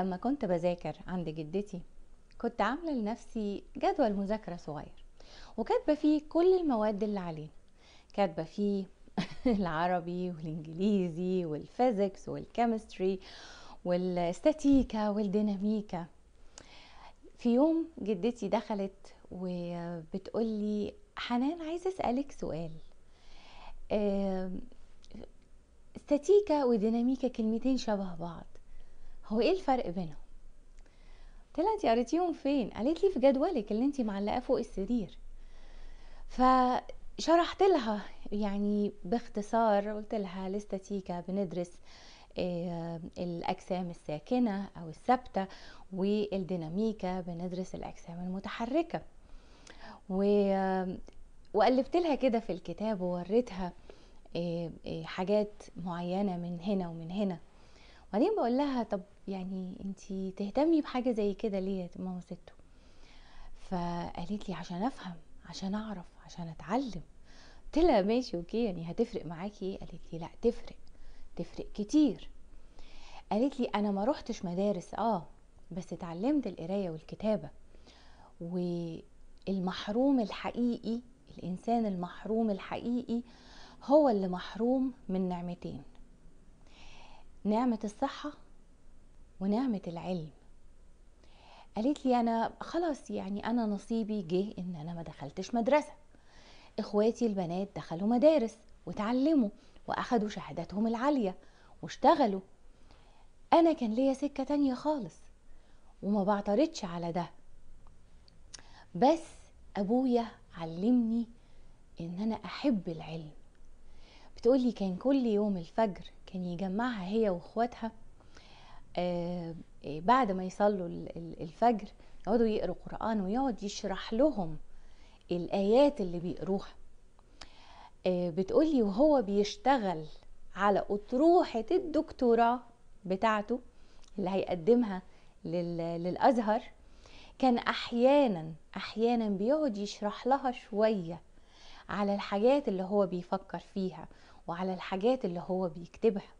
لما كنت بذاكر عند جدتي كنت عاملة لنفسي جدول مذاكرة صغير وكاتبة فيه كل المواد اللي علينا. كاتبة فيه العربي والإنجليزي وال physics وال chemistry والاستاتيكا والديناميكا. في يوم جدتي دخلت وبتقولي حنان عايزة أسألك سؤال. استاتيكا وديناميكا كلمتين شبه بعض. هو إيه الفرق بينهم؟ انت قريتيهم فين؟ قالت لي في جدولك اللي انت معلقاه فوق السرير. فشرحت لها يعني باختصار قلت لها الاستاتيكا بندرس آه، الأجسام الساكنة أو الثابتة والديناميكا بندرس الأجسام المتحركة. و وقلبت لها كده في الكتاب ووريتها آه، آه، حاجات معينة من هنا ومن هنا. وبعدين بقول لها طب يعني انتي تهتمي بحاجة زي كده ليه يا ماما ستو؟ فقالت لي عشان أفهم عشان أعرف عشان أتعلم. قلت لها ماشي okay يعني هتفرق معاكي إيه؟ قالت لي لا تفرق تفرق كتير. قالت لي أنا ما روحتش مدارس آه بس اتعلمت القراية والكتابة. والمحروم الحقيقي الإنسان المحروم الحقيقي هو اللي محروم من نعمتين. نعمة الصحة ونعمة العلم. قالت لي أنا خلاص يعني أنا نصيبي جه إن أنا ما دخلتش مدرسة. إخواتي البنات دخلوا مدارس وتعلموا وأخدوا شهاداتهم العالية واشتغلوا. أنا كان ليا سكة تانية خالص وما بعترضش على ده. بس أبويا علمني إن أنا أحب العلم. بتقولي كان كل يوم الفجر كان يجمعها هي واخواتها آه، بعد ما يصلوا ال- ال- الفجر يقعدوا يقروا قرآن ويقعد يشرح لهم الآيات اللي بيقروها. آه، بتقولي وهو بيشتغل على أطروحة الدكتوراه بتاعته اللي هيقدمها لل- للأزهر كان أحيانا أحيانا بيقعد يشرح لها شوية على الحاجات اللي هو بيفكر فيها. وعلى الحاجات اللي هو بيكتبها.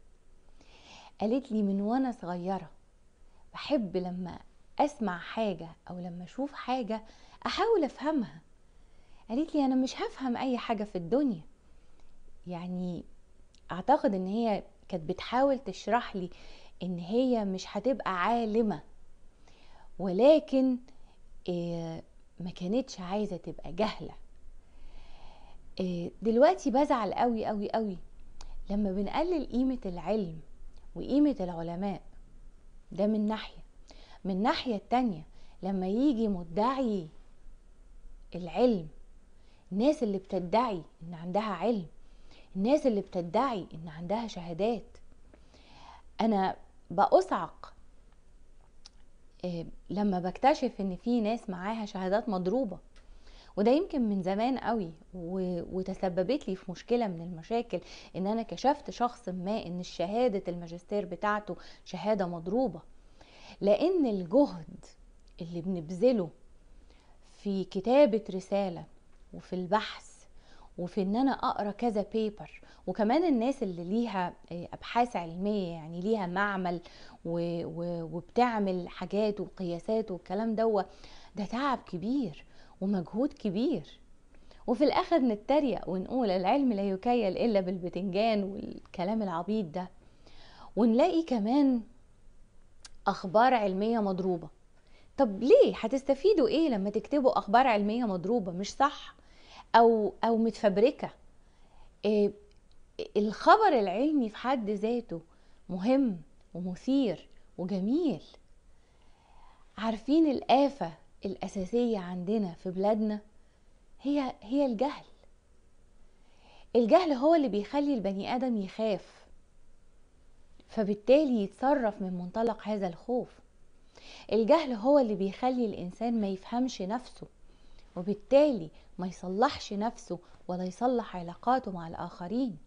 قالت لي من وأنا صغيرة بحب لما أسمع حاجة أو لما أشوف حاجة أحاول أفهمها. قالت لي أنا مش هفهم أي حاجة في الدنيا. يعني أعتقد إن هي كانت بتحاول تشرح لي إن هي مش هتبقى عالمة ولكن إيه ما كانتش عايزة تبقى جهلة. دلوقتي بزعل قوي قوي قوي لما بنقلل قيمة العلم وقيمة العلماء. ده من ناحية. من الناحية التانية لما يجي مدعي العلم الناس اللي بتدعي إن عندها علم الناس اللي بتدعي إن عندها شهادات. أنا بأصعق إيه، لما بكتشف إن في ناس معاها شهادات مضروبة. وده يمكن من زمان قوي. وتسببت لي في مشكلة من المشاكل إن أنا كشفت شخص ما إن شهاده الماجستير بتاعته شهادة مضروبة لأن الجهد اللي بنبذله في كتابة رسالة وفي البحث وفي إن أنا أقرأ كذا بيبر وكمان الناس اللي ليها آه، أبحاث علمية يعني ليها معمل و... و... وبتعمل حاجات وقياسات والكلام دوت ده تعب كبير ومجهود كبير. وفي الآخر نتريق ونقول العلم لا يكيل إلا بالبتنجان والكلام العبيط ده. ونلاقي كمان أخبار علمية مضروبة. طب ليه؟ هتستفيدوا إيه لما تكتبوا أخبار علمية مضروبة؟ مش صح؟ أو أو متفبركة. إيه الخبر العلمي في حد ذاته مهم ومثير وجميل. عارفين الآفة الأساسية عندنا في بلادنا هي هي الجهل. الجهل هو اللي بيخلي البني آدم يخاف فبالتالي يتصرف من منطلق هذا الخوف. الجهل هو اللي بيخلي الإنسان ما يفهمش نفسه وبالتالي ما يصلحش نفسه ولا يصلح علاقاته مع الآخرين.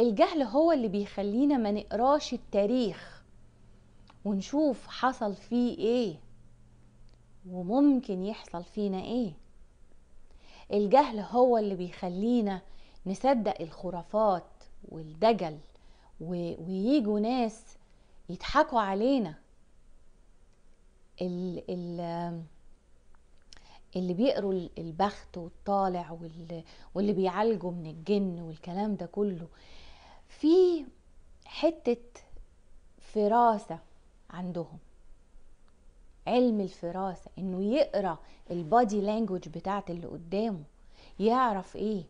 الجهل هو اللي بيخلينا ما نقراش التاريخ ونشوف حصل فيه إيه. وممكن يحصل فينا إيه؟ الجهل هو اللي بيخلينا نصدق الخرافات والدجل و- وييجوا ناس يضحكوا علينا. ال ال اللي بيقروا البخت والطالع واللي بيعالجوا من الجن والكلام ده كله. في حتة فراسة عندهم. علم الفراسة إنه يقرأ ال body language بتاعت اللي قدامه. يعرف إيه؟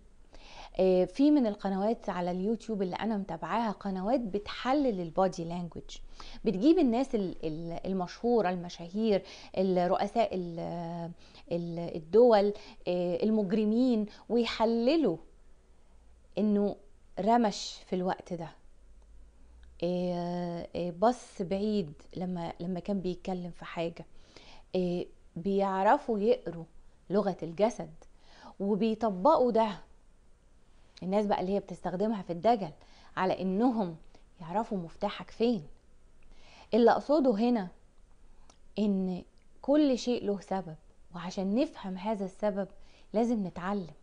آه، في من القنوات على اليوتيوب اللي أنا متابعاها قنوات بتحلل ال body language بتجيب الناس المشهوره المشاهير الرؤساء الدول آه، المجرمين ويحللوا إنه رمش في الوقت ده. بص بعيد لما لما كان بيتكلم في حاجة. بيعرفوا يقروا لغة الجسد وبيطبقوا ده. الناس بقى اللي هي بتستخدمها في الدجل على إنهم يعرفوا مفتاحك فين. اللي أقصده هنا إن كل شيء له سبب وعشان نفهم هذا السبب لازم نتعلم.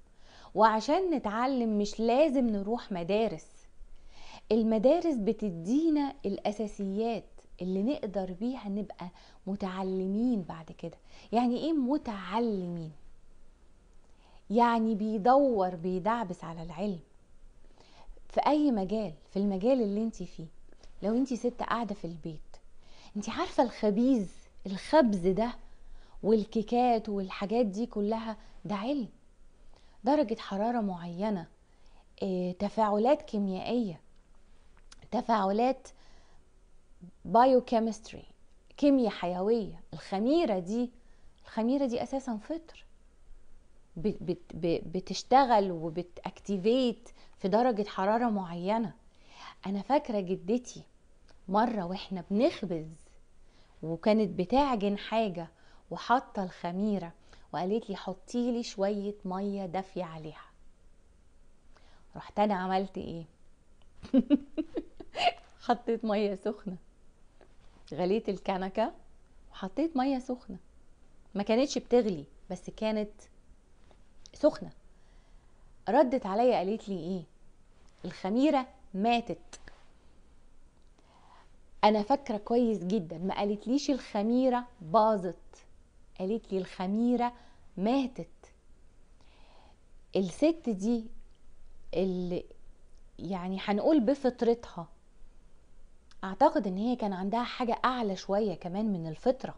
وعشان نتعلم مش لازم نروح مدارس. المدارس بتدينا الأساسيات اللي نقدر بيها نبقى متعلمين بعد كده. يعني إيه متعلمين؟ يعني بيدور بيدعبس على العلم. في أي مجال في المجال اللي انت فيه. لو انت ست قاعدة في البيت انت عارفة الخبيز الخبز ده والكيكات والحاجات دي كلها ده علم. درجة حرارة معينة آه تفاعلات كيميائية تفاعلات biochemistry كيمياء حيوية. الخميرة دي الخميرة دي أساسا فطر. بتشتغل وبت activate في درجة حرارة معينة. أنا فاكرة جدتي مرة وإحنا بنخبز وكانت بتعجن حاجة وحاطة الخميرة وقالت لي حطي لي شوية مية دافية عليها. رحت أنا عملت إيه؟ حطيت مية سخنة. غليت الكنكة وحطيت مية سخنة. ما كانتش بتغلي بس كانت سخنة. ردت عليا قالت لي إيه؟ الخميرة ماتت. أنا فاكرة كويس جدا ما قالتليش الخميرة باظت. قالت لي الخميرة ماتت. الست دي اللي يعني هنقول بفطرتها أعتقد إن هي كان عندها حاجة أعلى شوية كمان من الفطرة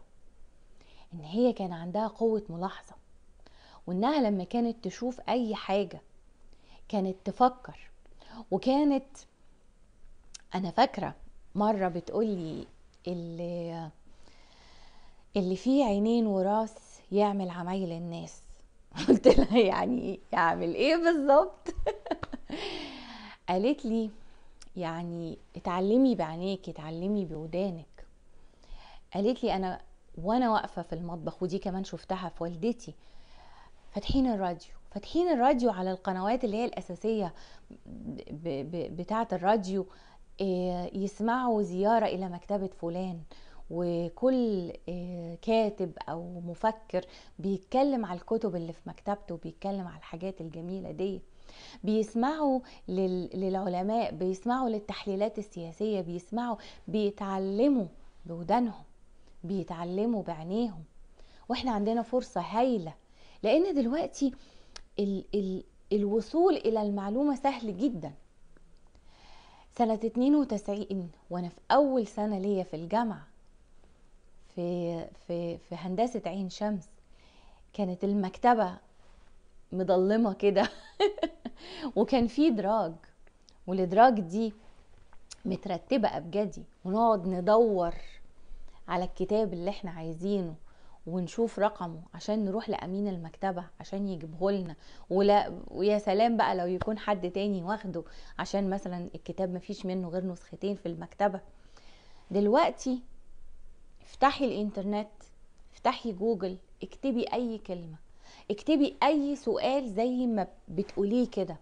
إن هي كان عندها قوة ملاحظة وإنها لما كانت تشوف أي حاجة كانت تفكر وكانت أنا فاكرة مرة بتقولي اللي اللي فيه عينين وراس يعمل عمايل الناس. قلت لها يعني يعمل إيه بالظبط؟ قالت لي يعني اتعلمي بعينيك اتعلمي بودانك. قالت لي أنا وأنا واقفة في المطبخ ودي كمان شفتها في والدتي. فاتحين الراديو فاتحين الراديو على القنوات اللي هي الأساسية بتاعة الراديو آه، يسمعوا زيارة إلى مكتبة فلان. وكل آه، كاتب أو مفكر بيتكلم على الكتب اللي في مكتبته بيتكلم على الحاجات الجميلة دي بيسمعوا للعلماء بيسمعوا للتحليلات السياسية بيسمعوا بيتعلموا بودانهم بيتعلموا بعينيهم. وإحنا عندنا فرصة هايلة لأن دلوقتي ال ال الوصول إلى المعلومة سهل جدا. سنة 92 وأنا في أول سنة ليا في الجامعة في في في هندسة عين شمس كانت المكتبة مضلمة كده. وكان في دراج والدراج دي مترتبة أبجدي ونقعد ندور على الكتاب اللي إحنا عايزينه ونشوف رقمه عشان نروح لأمين المكتبة عشان يجيبه لنا. ولا ويا سلام بقى لو يكون حد تاني واخده عشان مثلا الكتاب مفيش منه غير نسختين في المكتبة. دلوقتي افتحي الإنترنت افتحي جوجل اكتبي أي كلمة. اكتبي أي سؤال زي ما بتقوليه كده.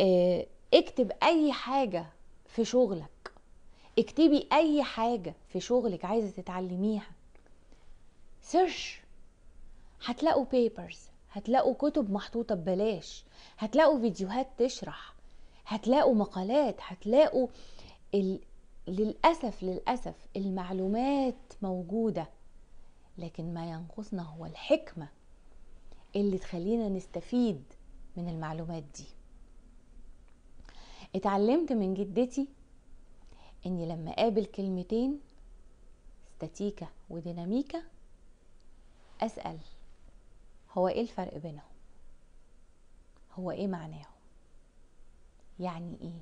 آه اكتب أي حاجة في شغلك. اكتبي أي حاجة في شغلك عايزة تتعلميها. search هتلاقوا papers هتلاقوا كتب محطوطة ببلاش هتلاقوا فيديوهات تشرح هتلاقوا مقالات هتلاقوا للأسف للأسف المعلومات موجودة. لكن ما ينقصنا هو الحكمة اللي تخلينا نستفيد من المعلومات دي. اتعلمت من جدتي إني لما أقابل كلمتين استاتيكا وديناميكا أسأل هو إيه الفرق بينهم؟ هو إيه معناهم؟ يعني إيه؟